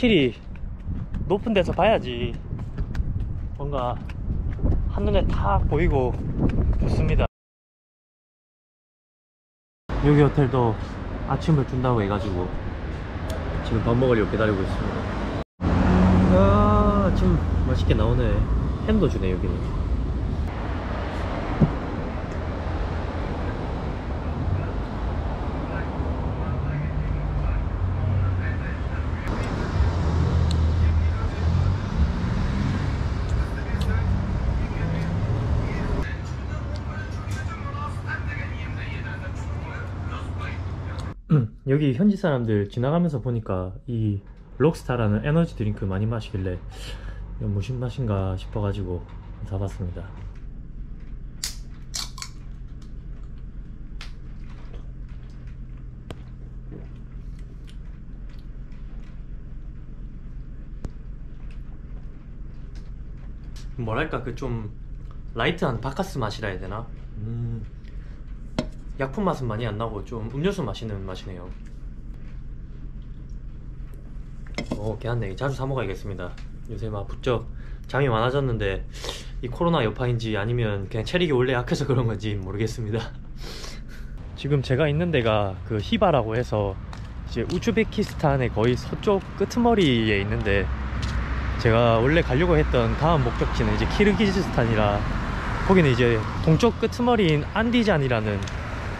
확실히 높은 데서 봐야지. 뭔가 한눈에 탁 보이고 좋습니다. 여기 호텔도 아침을 준다고 해가지고 지금 밥 먹으려고 기다리고 있습니다. 아 아침 맛있게 나오네. 햄도 주네 여기는 여기 현지 사람들 지나가면서 보니까 이 록스타라는 에너지 드링크 많이 마시길래 무슨 맛인가 싶어가지고 사봤습니다. 뭐랄까 그 좀 light한 박카스 맛이라 해야 되나? 음, 약품 맛은 많이 안 나고 좀 음료수 마시는 맛이네요. 오, 괜찮네. 자주 사 먹어야겠습니다. 요새 막 부쩍 잠이 많아졌는데 이 코로나 여파인지 아니면 그냥 체력이 원래 약해서 그런 건지 모르겠습니다. 지금 제가 있는 데가 그 히바라고 해서 이제 우즈베키스탄의 거의 서쪽 끄트머리에 있는데 제가 원래 가려고 했던 다음 목적지는 이제 키르기즈스탄이라 거기는 이제 동쪽 끄트머리인 안디잔이라는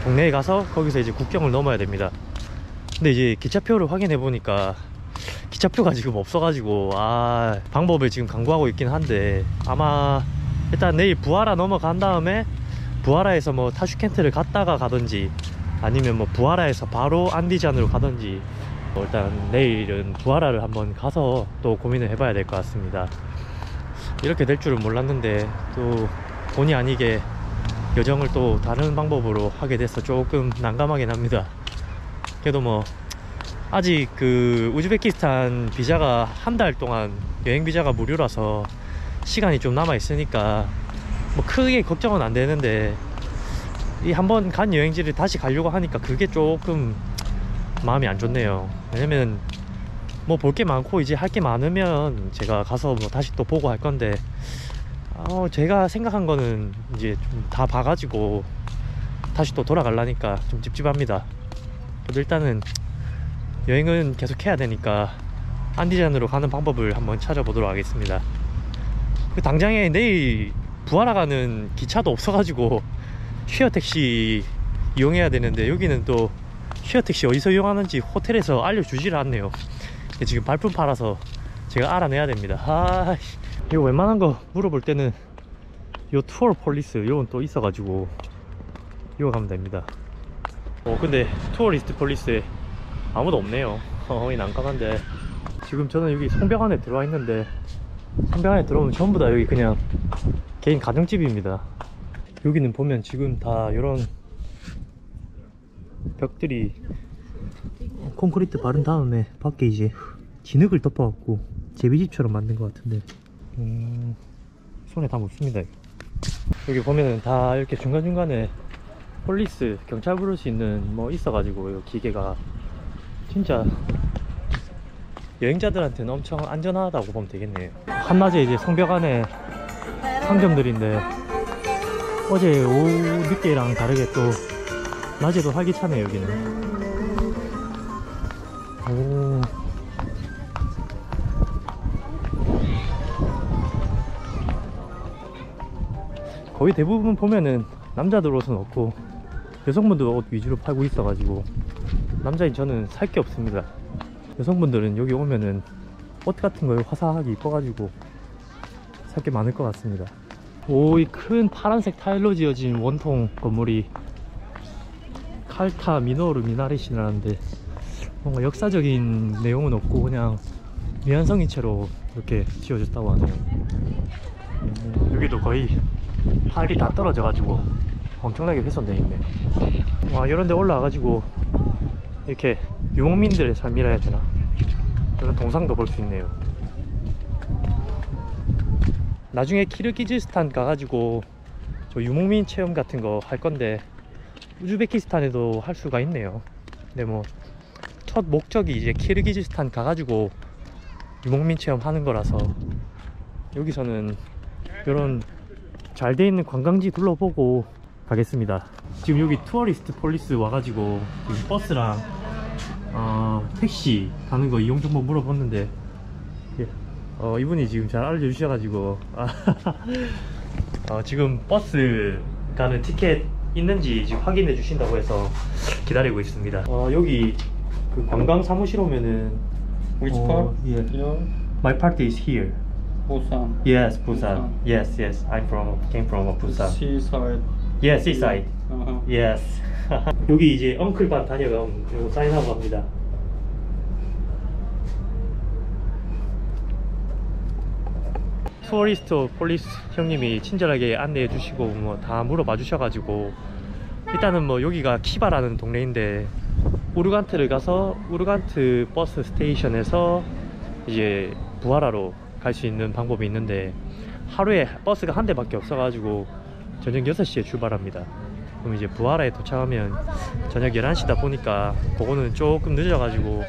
동네에 가서 거기서 이제 국경을 넘어야 됩니다. 근데 이제 기차표를 확인해 보니까 기차표가 지금 없어가지고 아 방법을 지금 강구하고 있긴 한데 아마 일단 내일 부하라 넘어간 다음에 부하라에서 뭐 타슈켄트를 갔다가 가든지 아니면 뭐 부하라에서 바로 안디잔으로 가든지 뭐 일단 내일은 부하라를 한번 가서 또 고민을 해봐야 될 것 같습니다 이렇게 될 줄은 몰랐는데 또 본의 아니게 여정을 또 다른 방법으로 하게 돼서 조금 난감하긴 합니다. 그래도 뭐 아직 그 우즈베키스탄 비자가 한 달 동안 여행 비자가 무료라서 시간이 좀 남아 있으니까 뭐 크게 걱정은 안 되는데 이 한번 간 여행지를 다시 가려고 하니까 그게 조금 마음이 안 좋네요. 왜냐면 뭐 볼 게 많고 이제 할 게 많으면 제가 가서 뭐 다시 또 보고 할 건데 어 제가 생각한 거는 이제 좀 다 봐가지고 다시 또 돌아가려니까 좀 찝찝합니다. 일단은 여행은 계속 해야 되니까 안디잔으로 가는 방법을 한번 찾아보도록 하겠습니다. 그 당장에 내일 부하라 가는 기차도 없어가지고 쉐어 택시 이용해야 되는데 여기는 또 share 택시 어디서 이용하는지 호텔에서 알려주지를 않네요. 지금 발품 팔아서 제가 알아내야 됩니다. 아이 거 웬만한 거 물어볼 때는 요 tour police 요건 또 있어가지고 이거 가면 됩니다. 어 근데 tourist police에 아무도 없네요. 어이 난감한데. 지금 저는 여기 성벽 안에 들어와 있는데 성벽 안에 들어오면 전부 다 여기 그냥 개인 가정집입니다. 여기는 보면 지금 다 이런 벽들이 콘크리트 바른 다음에 밖에 이제 진흙을 덮어갖고 제비집처럼 만든 것 같은데 음, 손에 다 묻습니다. 여기 보면은 다 이렇게 중간중간에 police 경찰 부를 수 있는 뭐 있어가지고 이 키바가 진짜 여행자들한테는 엄청 안전하다고 보면 되겠네요. 한낮에 이제 성벽 안에 상점들인데 어제 오후 늦게랑 다르게 또 낮에도 활기차네요 여기는. 오. 거의 대부분 보면은 남자들 옷은 없고 여성분들 옷 위주로 팔고 있어가지고 남자인 저는 살 게 없습니다. 여성분들은 여기 오면은 옷 같은 걸 화사하게 입어가지고 살 게 많을 것 같습니다. 오 이 큰 파란색 타일로 지어진 원통 건물이 칼타 미노르 미나리시라는데 뭔가 역사적인 내용은 없고 그냥 미완성인 채로 이렇게 지어졌다고 하네요. 음, 여기도 거의 팔이 다 떨어져 가지고 엄청나게 훼손되어 있네. 와 이런데 올라와가지고 이렇게 유목민들의 삶이라 해야 되나? 이런 동상도 볼 수 있네요. 나중에 키르기즈스탄 가가지고 저 유목민 체험 같은 거 할 건데 우즈베키스탄에도 할 수가 있네요. 근데 뭐 첫 목적이 이제 키르기즈스탄 가가지고 유목민 체험 하는 거라서 여기서는 이런 잘 돼 있는 관광지 둘러보고 가겠습니다. 지금 여기 tourist police 와가지고 지금 버스랑 어, 택시 가는 거 이용 정보 물어봤는데 예, 어, 이분이 지금 잘 알려주셔가지고 아, 어, 지금 버스 가는 티켓 있는지 지금 확인해 주신다고 해서 기다리고 있습니다. 어, 여기 그 관광 사무실 오면은 Which 어, part? 예. Your My party is here. Busan. Yes, Busan. Busan. Yes, yes. I'm from came from Busan. Seaside. Yes, seaside. Uh-huh. Yes. 여기 이제 엉클반 다녀감 이거 사인하고 갑니다. tourist police 형님이 친절하게 안내해 주시고 뭐 다 물어봐 주셔가지고 일단은 뭐 여기가 키바라는 동네인데 우르간트를 가서 우르간트 버스 station에서 이제 부하라로 갈 수 있는 방법이 있는데 하루에 버스가 한 대밖에 없어가지고 저녁 6시에 출발합니다. 그럼 이제 부하라에 도착하면 저녁 11시다 보니까 그거는 조금 늦어가지고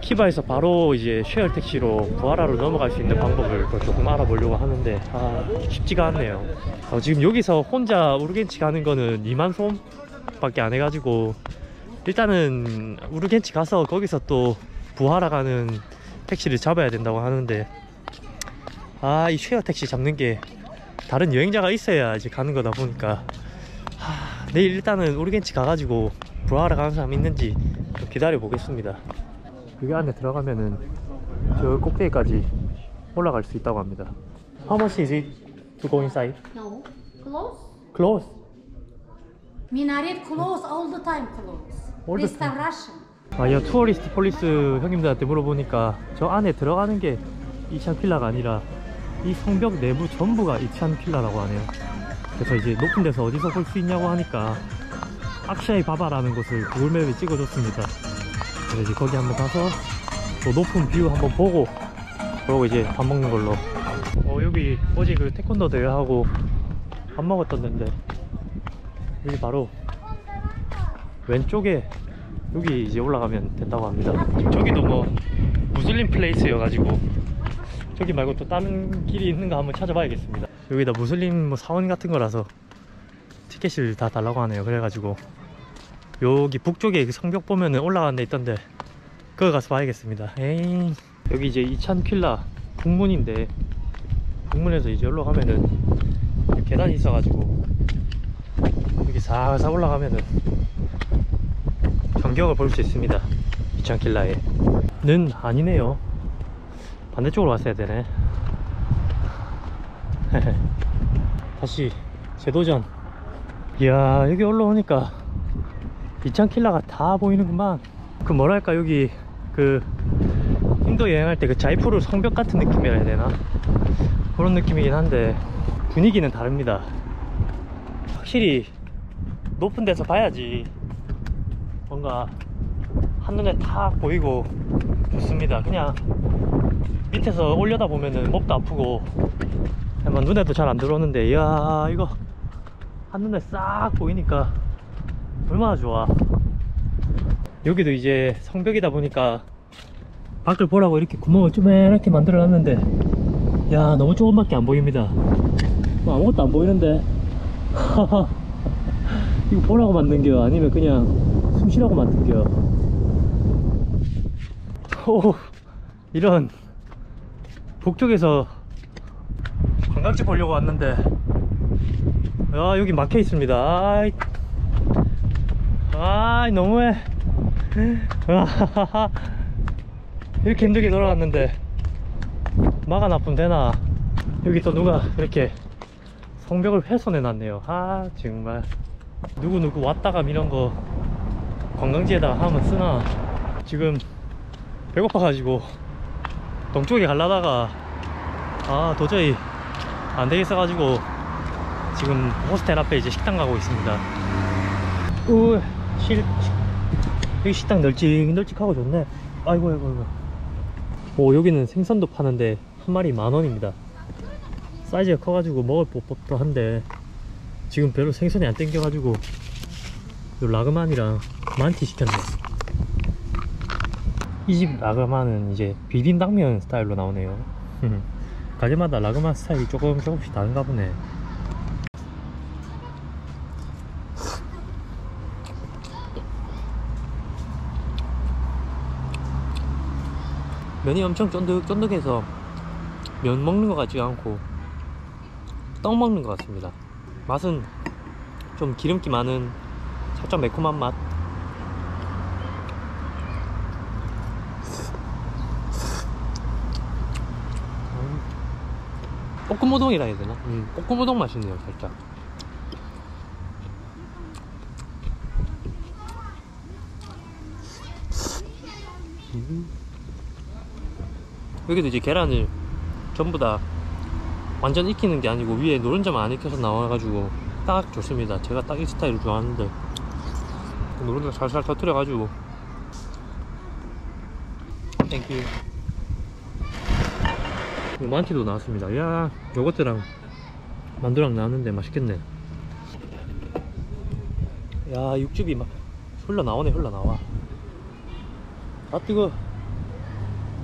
키바에서 바로 이제 쉐어 택시로 부하라로 넘어갈 수 있는 방법을 또 조금 알아보려고 하는데 아 쉽지가 않네요 어, 지금 여기서 혼자 우르겐치 가는 거는 2만 솜밖에 안 해가지고 일단은 우르겐치 가서 거기서 또 부하라 가는 택시를 잡아야 된다고 하는데 아 이 쉐어 택시 잡는 게 다른 여행자가 있어야 이제 가는 거다 보니까 하, 내일 일단은 우르겐치 가가지고 부하라 가는 사람 있는지 좀 기다려 보겠습니다 여기 안에 들어가면은 저 꼭대기까지 올라갈 수 있다고 합니다. How much is it to go inside? No. Close? Close. Minaret close all the time close. All the This time. time Russian. 아, 이 tourist police 형님들한테 물어보니까 저 안에 들어가는 게 이찬 칼라가 아니라 이 성벽 내부 전부가 이찬 칼라라고 하네요. 그래서 이제 높은 데서 어디서 볼 수 있냐고 하니까 악샤이 바바라는 곳을 구글맵에 찍어줬습니다. 그래서 이제 거기 한번 가서 또 높은 view 한번 보고 그러고 이제 밥 먹는 걸로. 어 여기 어제 그 태권도 대회 하고 밥 먹었던 데인데 여기 바로 왼쪽에 여기 이제 올라가면 된다고 합니다. 저기도 뭐 무슬림 플레이스여가지고 저기 말고 또 다른 길이 있는가 한번 찾아봐야겠습니다. 여기다 무슬림 뭐 사원 같은 거라서 티켓을 다 달라고 하네요. 그래가지고 여기 북쪽에 그 성벽 보면은 올라가는 데 있던데 그거 가서 봐야겠습니다. 에이 여기 이제 이찬 퀼라 북문인데 북문에서 이제 올라 가면은 계단이 있어가지고 여기 살살 올라가면은 전경을 볼 수 있습니다. 이창킬라에. 는 아니네요. 반대쪽으로 왔어야 되네. 다시 재도전. 이야, 여기 올라오니까 이창킬라가 다 보이는구만. 그 뭐랄까, 여기 그 인도 여행할 때 그 자이푸르 성벽 같은 느낌이라 해야 되나? 그런 느낌이긴 한데 분위기는 다릅니다. 확실히 높은 데서 봐야지 뭔가 한눈에 탁 보이고 좋습니다. 그냥 밑에서 올려다 보면은 목도 아프고 아마 눈에도 잘 안 들어오는데 이야 이거 한눈에 싹 보이니까 얼마나 좋아. 여기도 이제 성벽이다 보니까 밖을 보라고 이렇게 구멍을 쪼매렇게 만들어 놨는데 야 너무 조금밖에 안 보입니다. 뭐 아무것도 안 보이는데. 이거 보라고 만든겨 아니면 그냥 숨 쉬라고 만든겨 오 이런 북쪽에서 관광지 보려고 왔는데. 야 여기 막혀 있습니다. 아이. 아이 너무해. 이렇게 힘들게 돌아왔는데 막아놔면 되나? 여기 또 누가 이렇게 성벽을 훼손해 놨네요. 아 정말. 누구누구 왔다가 이런 거 관광지에다가 하면 쓰나? 지금 배고파가지고 동쪽에 갈라다가 아 도저히 안 되겠어가지고 지금 호스텔 앞에 이제 식당 가고 있습니다. 우 실, 여기 식당 널찍널찍하고 좋네. 아이고 아이고 아이고. 오 여기는 생선도 파는데 한 마리 만 원입니다. 사이즈가 커가지고 먹을 법도 한데 지금 별로 생선이 안 땡겨가지고 요 라그만이랑 만티 시켰네 이 집 라그마는 이제 비빔당면 스타일로 나오네요. 가게마다 라그마 스타일이 조금 조금씩 다른가 보네. 면이 엄청 쫀득쫀득해서 면 먹는 것 같지가 않고 떡 먹는 것 같습니다. 맛은 좀 기름기 많은 살짝 매콤한 맛. 음. 볶음 우동이라 해야 되나? 음, 볶음 우동 맛이네요, 살짝. 음. 여기도 이제 계란을 전부 다 완전 익히는 게 아니고 위에 노른자만 안 익혀서 나와가지고 딱 좋습니다. 제가 딱 이 스타일을 좋아하는데 노른자 살살 터뜨려가지고 thank you 만티도 나왔습니다. 야 요거트랑 만두랑 나왔는데 맛있겠네. 야 육즙이 막 흘러나오네 흘러나와. 아 뜨거.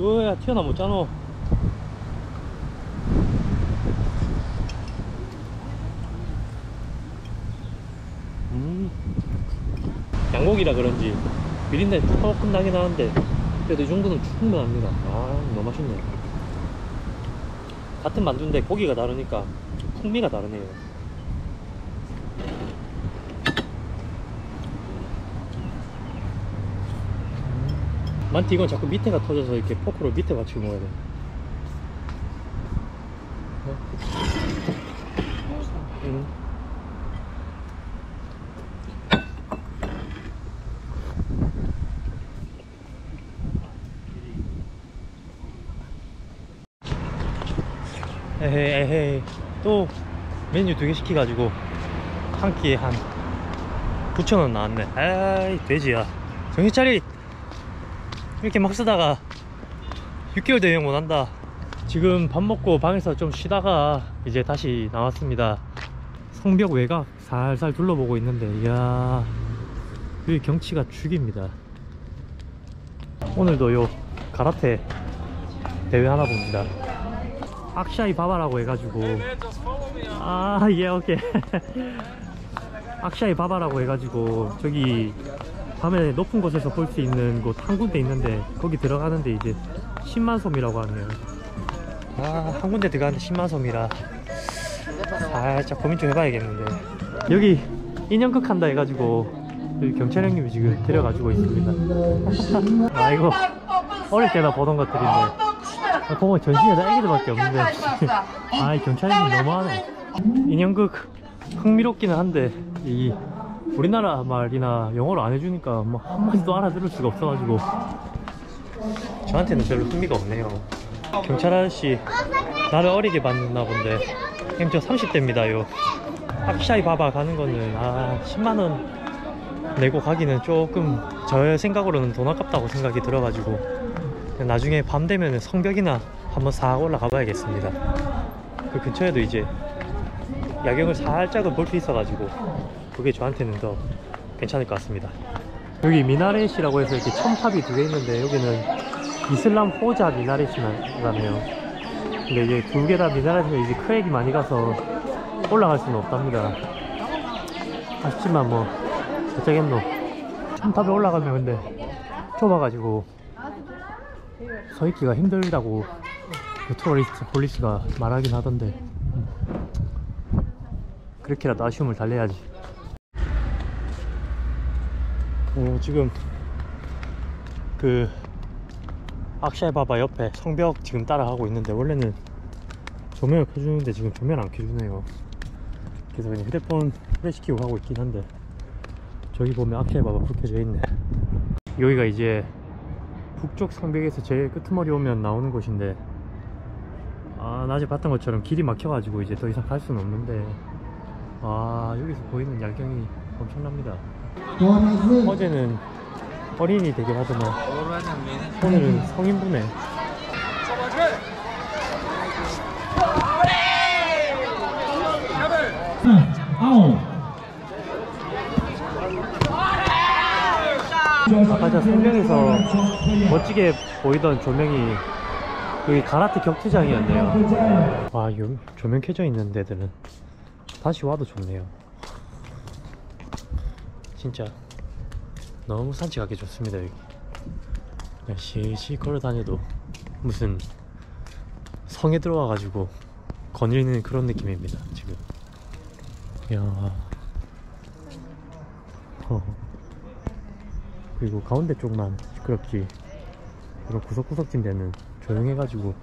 으야 튀어나 못 자노. 음. 양고기라 그런지 비린내 조금 나긴 하는데 그래도 이 정도는 충분합니다. 아 너무 맛있네. 같은 만두인데 고기가 다르니까 풍미가 다르네요. 만티 이건 자꾸 밑에가 터져서 이렇게 포크로 밑에 받치고 먹어야 돼. 어? 응. 에헤이 또 메뉴 두 개 시켜가지고 한 끼에 한 9,000원 나왔네. 아이 돼지야. 정신 차리. 이렇게 막 쓰다가 6개월 대행 못한다. 지금 밥 먹고 방에서 좀 쉬다가 이제 다시 나왔습니다. 성벽 외곽 살살 둘러보고 있는데 이야. 여기 경치가 죽입니다. 오늘도 요 가라테 대회 하나 봅니다 악샤이 바바라고 해가지고. 아 예 오케이. 악샤이 바바라고 해가지고 저기 밤에 높은 곳에서 볼 수 있는 곳 한 군데 있는데 거기 들어가는데 이제 10만 솜이라고 하네요. 아한 군데 들어가는데 10만 솜이라. 살짝 고민 좀 해봐야겠는데. 여기 인형극 한다 해가지고 경찰 형님이 지금 데려가지고 있습니다. 아이고 어릴 때나 보던 것들인데 아, 보면 전신에다 애기들밖에 없는데. 아이 경찰님이 너무하네. 인형극 흥미롭기는 한데 이 우리나라 말이나 영어로 안 해주니까 뭐 한마디도 알아들을 수가 없어가지고. 저한테는 별로 흥미가 없네요. 경찰 아저씨 나를 어리게 봤나 본데. 형저 30대입니다 요. 악샤이 바바 가는 거는. 아 10만원 내고 가기는 조금 저 생각으로는 돈 아깝다고 생각이 들어가지고 나중에 밤 되면 성벽이나 한번 싹 올라가 봐야겠습니다. 그 근처에도 이제 야경을 살짝은 볼 수 있어 가지고 그게 저한테는 더 괜찮을 것 같습니다. 여기 미나렛이라고 해서 이렇게 첨탑이 두 개 있는데 여기는 이슬람 호자 미나렛이라네요. 근데 이제 두개 다 미나렛에 이제 크랙이 많이 가서 올라갈 수는 없답니다. 아쉽지만 뭐 어쩌겠노. 첨탑에 올라가면 근데 좁아가지고 서 있기가 힘들다고 그 tourist police가 말하긴 하던데. 음. 그렇게라도 아쉬움을 달래야지. 어, 지금 그 악샤이바바 옆에 성벽 지금 따라가고 있는데 원래는 조명을 켜주는데 지금 조명 안 켜주네요. 그래서 그냥 휴대폰 플래시키고 가고 있긴 한데 저기 보면 악샤이바바 불 켜져 있네. 여기가 이제 북쪽 성벽에서 제일 끄트머리 오면 나오는 곳인데 아 낮에 봤던 것처럼 길이 막혀가지고 이제 더 이상 갈 수는 없는데 아 여기서 보이는 야경이 엄청납니다. 어제는 어린이 되게 하더만. 오늘은 성인분에 아홉 아까 저 성명에서 멋지게 보이던 조명이 여기 가라트 격투장이었네요. 와, 요, 조명 켜져 있는 데들은 다시 와도 좋네요. 진짜 너무 산책하기 좋습니다 여기. 그냥 시시 걸어 다녀도 무슨 성에 들어와 가지고 거닐는 그런 느낌입니다 지금. 이야. 어. 그리고 가운데 쪽만 시끄럽지 이런 구석구석진 데는 조용해가지고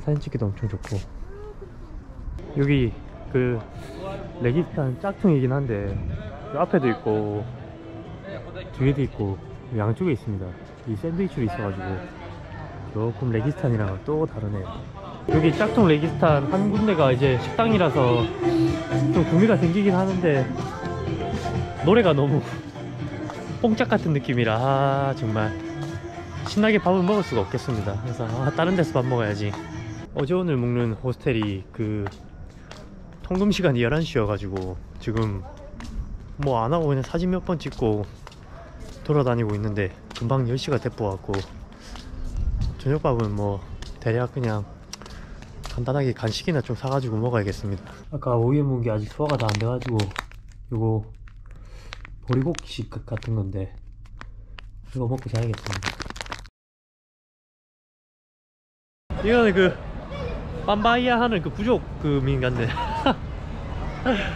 사진 찍기도 엄청 좋고. 여기 그 레기스탄 짝퉁이긴 한데 이 앞에도 있고 뒤에도 있고 양쪽에 있습니다. 이 샌드위치로 있어가지고 조금 레기스탄이랑 또 다르네요. 여기 짝퉁 레기스탄 한 군데가 이제 식당이라서 좀 구미가 생기긴 하는데 노래가 너무 뽕짝 같은 느낌이라 아, 정말 신나게 밥을 먹을 수가 없겠습니다. 그래서 아, 다른 데서 밥 먹어야지. 어제 오늘 먹는 호스텔이 그 통금 시간이 11시여가지고 지금 뭐 안 하고 그냥 사진 몇 번 찍고 돌아다니고 있는데 금방 10시가 돼버갖고 저녁밥은 뭐 대략 그냥 간단하게 간식이나 좀 사가지고 먹어야겠습니다. 아까 먹은 게 아직 소화가 다 안 돼가지고 요거 보리고기식 같은 건데 이거 먹고 자야겠습니다. 이거는 그 빰바이야 하는 그 부족 그 민간데